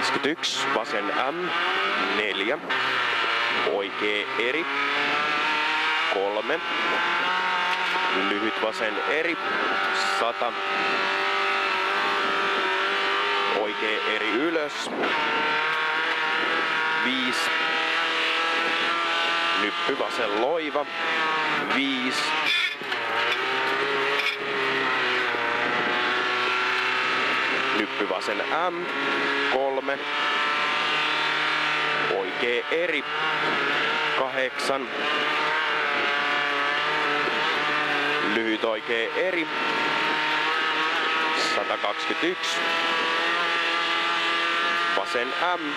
51, vasen M, 4, oikea eri, 3, lyhyt vasen eri, 100, oikea eri ylös, 5, nyppy vasen loiva, 5, nyppy vasen M, 3, oikea eri, 8, lyhyt oikea eri, 121, vasen M,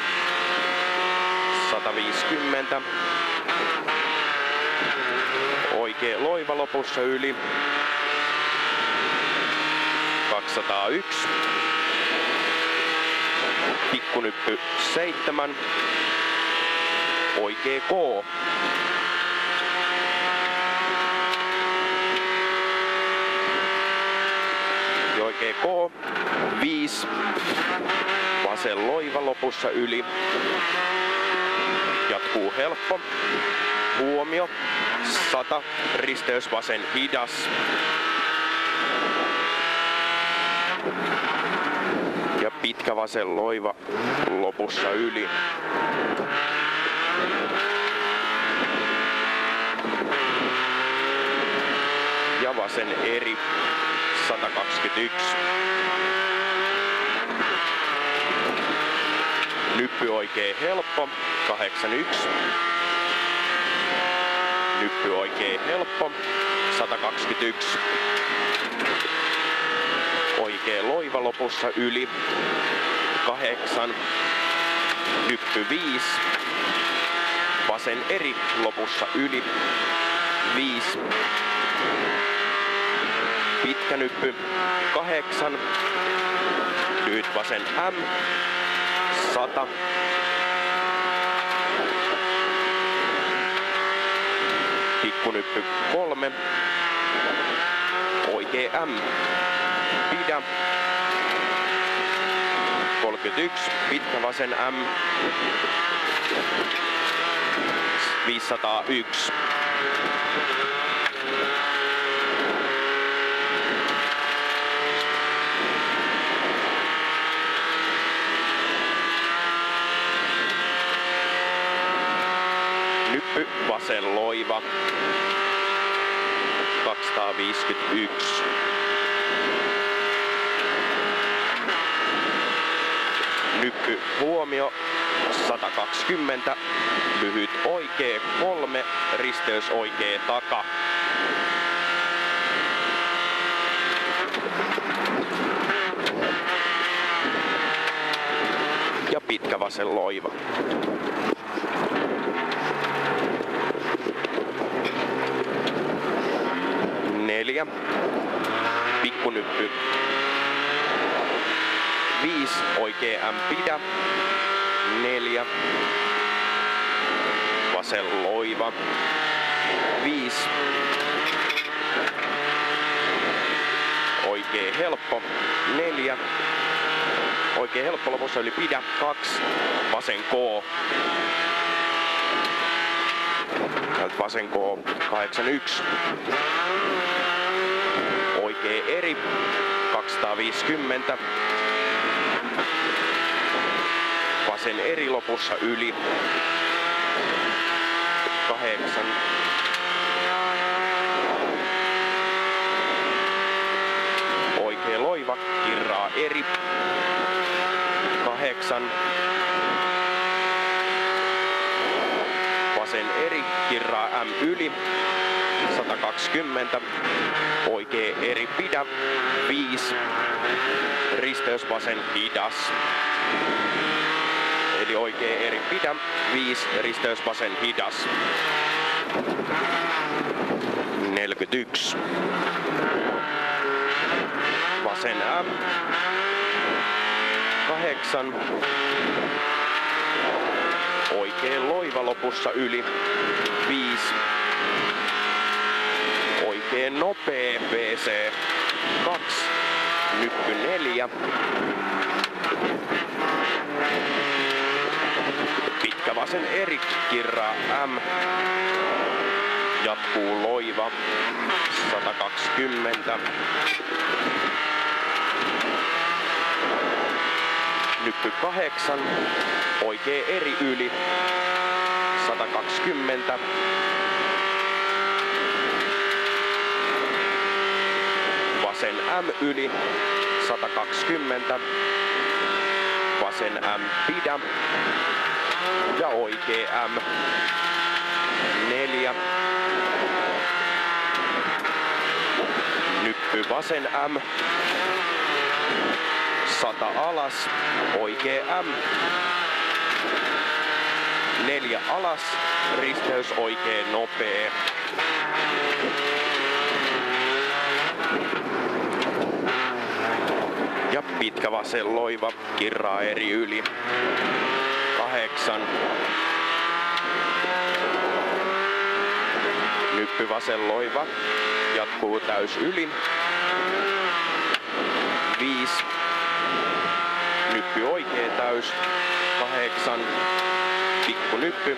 150, oikea loiva lopussa yli, 201, pikkunyppy 7, oikea K, ja oikea K, 5, vasen loiva lopussa yli, jatkuu helppo, huomio, 100, risteys vasen hidas, ja pitkä vasen loiva lopussa yli. Ja vasen eri 121. Nyppy oikee helppo 81. Nyppy oikee helppo 121 oikea loiva lopussa yli. Kahdeksan. Nyppy viisi. Vasen eri lopussa yli. Viisi. Pitkä nyppy. Kahdeksan. Lyhyt vasen M. Sata. Pikkunyppy kolme. Oikea M pidä. 31, pitkä vasen M. 501. Nyppy vasen loiva. 251. Nyppy huomio 120, lyhyt oikee 3, risteys oikee taka. Ja pitkä vasen loiva. Neljä. Pikkunyppy 5 oikea M pidä. 4 vasen loiva. 5 oikea helppo. 4 oikea helppo lopussa yli pidä. 2 vasen K. Täältä vasen K 81. Oikea eri 250 vasen eri lopussa yli. Kahdeksan. Oikea loiva, kirraa eri. Kahdeksan. Vasen eri, kirraa M yli. 120. Oikea eri pidä. 5. Risteys vasen hidas eli oikea eri pidä, 5 risteys vasen hidas. 41. Vasen M. 8. Oikea loiva lopussa yli. 5. Oikea nopea PC. 2. Nyppy 4 Pitkä vasen Erik kirraa M. Jatkuu Loiva 120. Nyppy 8. Oikee eri yli 120. Vasen M yli 120. Vasen M pidä. Ja oikee M. Neljä. Nyppy vasen M. 100 alas. Oikee M. Neljä alas. Risteys oikee nopee. Ja pitkä vasen loiva kirraa eri yli. Kahdeksan. Nyppy vasen loiva jatkuu täys yli. Viisi. Nyppy oikee täys. Kahdeksan. Pikku nyppy.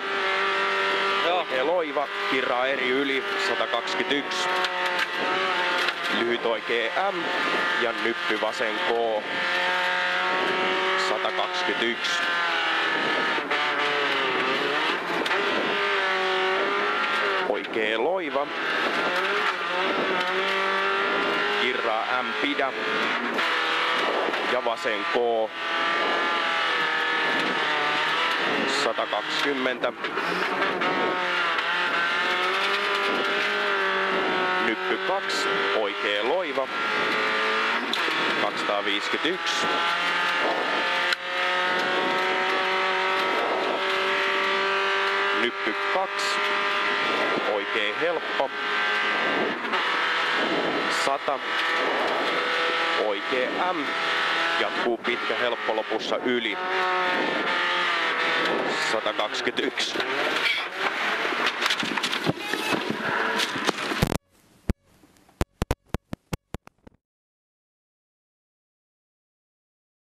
Oikee loiva kirraa eri yli. 121. Lyhyt oikee M ja nyppy vasen K. 121. Oikee loiva. Kirraa M pidä. Ja vasen K. 120. Nyppy 2, oikee loiva. 251. Nyppy 2, oikee helppo. 100. Oikee M. Jatkuu pitkä helppo lopussa yli. 121.